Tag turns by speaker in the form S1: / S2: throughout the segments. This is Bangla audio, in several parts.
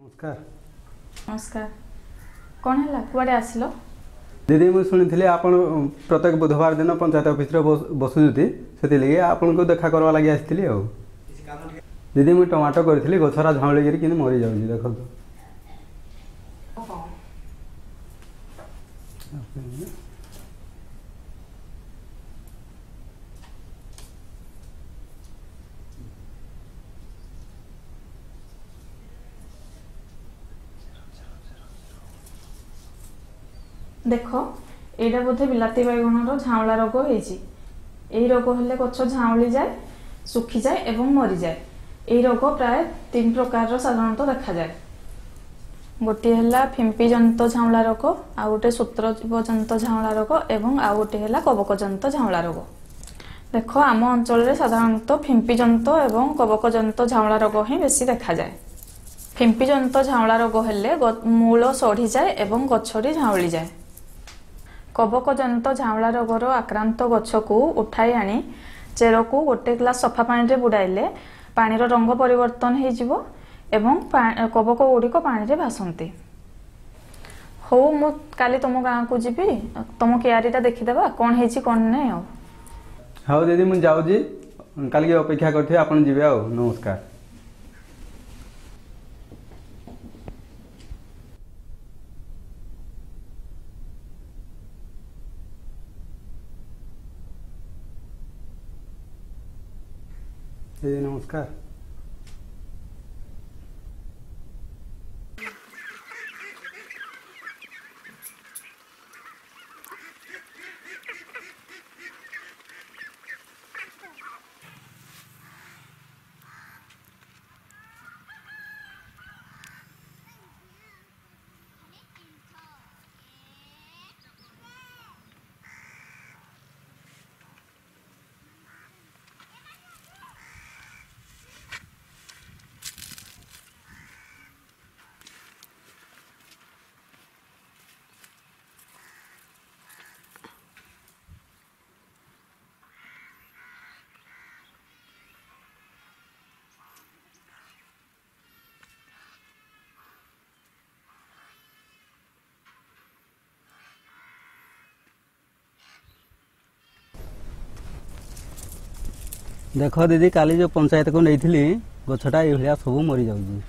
S1: নমস্কার
S2: নমস্কার କ'ଣ ହେଲା କୁଆଡ଼େ ଆସିଲ
S1: ଦିଦି ମୁଁ ଶୁଣିଥିଲି ଆପଣ ପ୍ରତ୍ୟେକ ବୁଧବାର ଦିନ ପଞ୍ଚାୟତ ଅଫିସରେ ବସୁଛନ୍ତି ସେଥିଲାଗି ଆପଣଙ୍କୁ ଦେଖା କରିବା ଲାଗି ଆସିଥିଲି ଆଉ ଦିଦି ମୁଁ ଟମାଟୋ କରିଥିଲି ଗଛରା ଝାଉଁଳିକିରି କେମିତି ମରିଯାଉଛି ଦେଖନ୍ତୁ
S2: দেখ ଏଇଟା ବୋଧେ ବିଲାତି ବାଇଗଣର ଝାଉଁଳା ରୋଗ ହେଇଛି এই ରୋଗ ହେଲେ ଗଛ ଝାଉଁଳି ଯାଏ ଶୁଖିଯାଏ ଏବଂ ମରିଯାଏ এই ରୋଗ ପ୍ରାୟ ତିନି ପ୍ରକାରର ସାଧାରଣତଃ ଦେଖାଯାଏ ଗୋଟିଏ ହେଲା ଫିମ୍ପିଜନ୍ତ ଝାଉଁଳା ରୋଗ ଆଉ ଗୋଟେ ସୂତ୍ରଜୀବଜନ୍ତ ଝାଉଁଳା ରୋଗ ଏବଂ ଆଉ ଗୋଟେ ହେଲା କବକଜନ୍ତ ଝାଉଁଳା ରୋଗ ଦେଖ ଆମ ଅଞ୍ଚଳରେ ସାଧାରଣତଃ ଫିମ୍ପିଜନ୍ତ ଏବଂ କବକଜନ୍ତ ଝାଉଁଳା ରୋଗ ହିଁ ବେଶୀ ଦେଖାଯାଏ ଫିମ୍ପିଜନ୍ତ ଝାଉଁଳା ରୋଗ ହେଲେ ମୂଳ ସଢ଼ିଯାଏ ଏବଂ ଗଛଟି ଝାଉଁଳିଯାଏ କବକଜନିତ ଝାଉଁଳା ରୋଗର ଆକ୍ରାନ୍ତ ଗଛକୁ ଉଠାଇ ଆଣି ଚେରକୁ ଗୋଟେ ଗ୍ଲାସ୍ ସଫା ପାଣିରେ ବୁଡ଼ାଇଲେ ପାଣିର ରଙ୍ଗ ପରିବର୍ତ୍ତନ ହୋଇଯିବ ଏବଂ କବକ ଗୁଡ଼ିକ ପାଣିରେ ଭାସନ୍ତି ହଉ ମୁଁ କାଲି ତୁମ ଗାଁକୁ ଯିବି ତୁମ କିଆରିଟା ଦେଖିଦେବା କ'ଣ ହେଇଛି କ'ଣ ନାହିଁ ଆଉ
S1: ହଉ ଦିଦି ମୁଁ ଯାଉଛି କାଲିକି ଅପେକ୍ଷା କରିଥିବେ ଆପଣ ଯିବେ ଆଉ ନମସ୍କାର de Namaskar. ଦେଖ ଦିଦି କାଲି ଯେଉଁ ପଞ୍ଚାୟତକୁ ନେଇଥିଲି ଗଛଟା ଏଇଭଳିଆ ସବୁ ମରିଯାଉଛି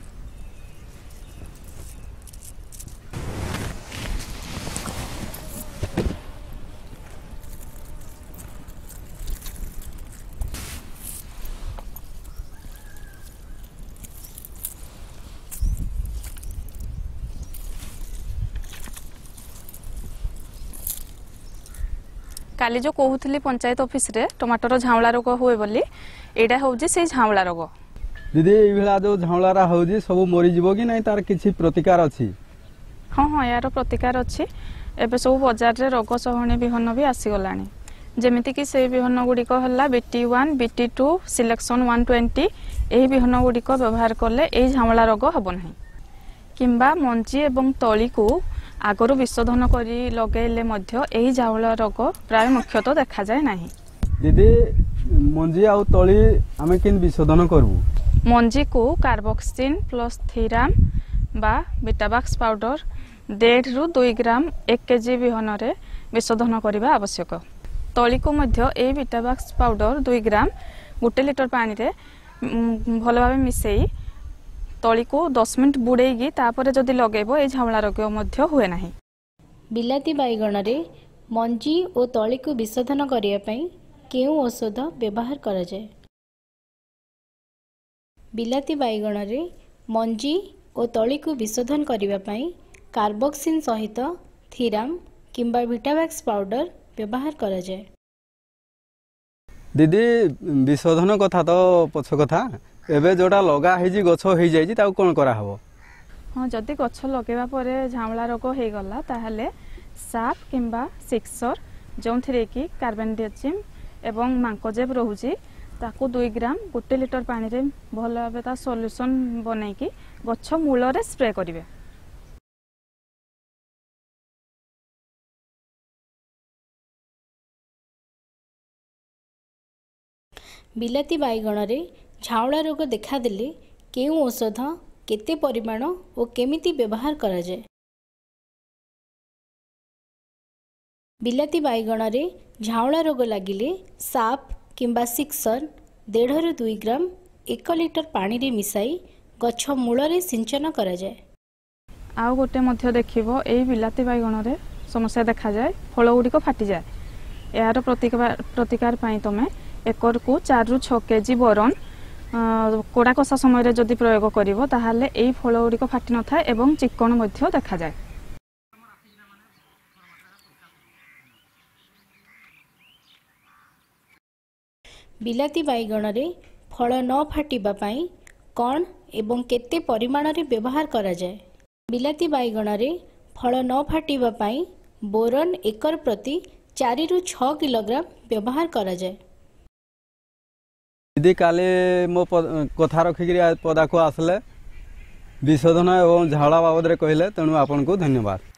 S2: কালি যে কুলি পঞ্চায়েত অফিসে টমাটর ঝাওঁলা রোগ হুয়ে বলে এটা হচ্ছে সেই ঝাওঁলা রোগ
S1: দিদি এইভাবে যে ঝাওঁলা হচ্ছে সব মরিযোগ কি না তার কিছু প্রতিকার অছি
S2: হ্যাঁ হ্যাঁ এর প্রতিকার অছি এবে সব বাজারে রোগ সহনে বিহন বি আসিগলা যেমিতি কি সেই বিহন গুড়িক হল বিটি ওয়ান বিটি টু সিলেকশন ওয়ান টোয়েন্টি এই বিহন গুড়িক ব্যবহার করলে এই ঝাওঁলা রোগ হব না কিংবা মঞ্জি এবং তলিকু কু ଆଗରୁ ବିଶୋଧନ କରି ଲଗାଇଲେ ମଧ୍ୟ ଏହି ଚାଉଳ ରୋଗ ପ୍ରାୟ ମୁଖ୍ୟତଃ ଦେଖାଯାଏ ନାହିଁ
S1: ଦିଦି ମଞ୍ଜି ଆଉ ତଳି ଆମେ କେମିତି ବିଶୋଧନ କରିବୁ
S2: ମଞ୍ଜିକୁ କାର୍ବକ୍ସିନ୍ ପ୍ଲସ୍ ଥିରାମ୍ ବା ବିଟାବାକ୍ସ ପାଉଡର ଦେଢ଼ରୁ ଦୁଇ ଗ୍ରାମ ଏକ କେଜି ବିହନରେ ବିଶୋଧନ କରିବା ଆବଶ୍ୟକ ତଳିକୁ ମଧ୍ୟ ଏହି ବିଟାବାକ୍ସ ପାଉଡର ଦୁଇ ଗ୍ରାମ ଗୋଟେ ଲିଟର ପାଣିରେ ଭଲ ଭାବେ ମିଶାଇ তলিকু দশ মিনিট বুড়াইকি তাপরে যদি লগাইব এই ঝামলা রোগ হুয়ে না
S3: বিলাতি বাইগণরে মঞ্জি ও তলিকু বিশোধন করা কেউ ঔষধ ব্যবহার করা যায় বিলাতি বাইগণরে মঞ্জি ও তলিকু বিশোধন করা কার্বক্সিন সহিত থিরাম কিংবা ভিটাভ্যাক্স পাউডার ব্যবহার করা যায়
S1: দিদি বিশোধন কথা তো পছ কথা ଏବେ ଯେଉଁଟା ଲଗା ହେଇଛି ଗଛ ହେଇଯାଇଛି ତାକୁ କଣ କରାହେବ
S2: ହଁ ଯଦି ଗଛ ଲଗେଇବା ପରେ ଝାମଳା ରୋଗ ହେଇଗଲା ତାହେଲେ ସାପ କିମ୍ବା ସିକ୍ସର ଯେଉଁଥିରେ କି କାର୍ବନ ଡିଅକ୍ସିମ ଏବଂ ମାଙ୍କଜେବ ରହୁଛି ତାକୁ ଦୁଇ ଗ୍ରାମ ଗୋଟେ ଲିଟର ପାଣିରେ ଭଲ ଭାବେ ତା ସଲ୍ୟୁସନ୍ ବନେଇକି ଗଛ ମୂଳରେ ସ୍ପ୍ରେ କରିବେ
S3: ବିଲାତି ବାଇଗଣରେ ଝାଉଁଳା ରୋଗ ଦେଖାଦେଲେ କେଉଁ ଔଷଧ କେତେ ପରିମାଣ ଓ କେମିତି ବ୍ୟବହାର କରାଯାଏ ବିଲାତି ବାଇଗଣରେ ଝାଉଁଳା ରୋଗ ଲାଗିଲେ ସାପ୍ କିମ୍ବା ସିକ୍ସନ୍ ଦେଢ଼ରୁ ଦୁଇ ଗ୍ରାମ ଏକ ଲିଟର ପାଣିରେ ମିଶାଇ ଗଛ ମୂଳରେ ସିଞ୍ଚନ କରାଯାଏ
S2: ଆଉ ଗୋଟେ ମଧ୍ୟ ଦେଖିବ ଏହି ବିଲାତି ବାଇଗଣରେ ସମସ୍ୟା ଦେଖାଯାଏ ଫଳଗୁଡ଼ିକ ଫାଟିଯାଏ ଏହାର ପ୍ରତିକାର ପାଇଁ ତୁମେ ଏକରକୁ ଚାରିରୁ ଛଅ କେଜି ବରନ୍ কোড়া কষা সময় যদি প্রয়োগ করব তাহলে এই ফলগুড়ি ফাটি নথায় এবং চিকণ দেখা যায়
S3: ବିଲାତି ବାଇଗଣରେ ଫଳ ନ ଫାଟିବା ପାଇଁ କ'ଣ ଏବଂ କେତେ ପରିମାଣରେ ବ୍ୟବହାର କରାଯାଏ ବିଲାତି ବାଇଗଣରେ ଫଳ ନ ଫାଟିବା ପାଇଁ ବୋରନ୍ ଏକର ପ୍ରତି ଚାରିରୁ ଛଅ କିଲୋଗ୍ରାମ ବ୍ୟବହାର କରାଯାଏ
S1: ଦିଦି କାଲି ମୋ କଥା ରଖିକିରି ପଦାକୁ ଆସିଲେ ବିଶୋଧନ ଏବଂ ଝାଡ଼ା ବାବଦରେ କହିଲେ ତେଣୁ ଆପଣଙ୍କୁ ଧନ୍ୟବାଦ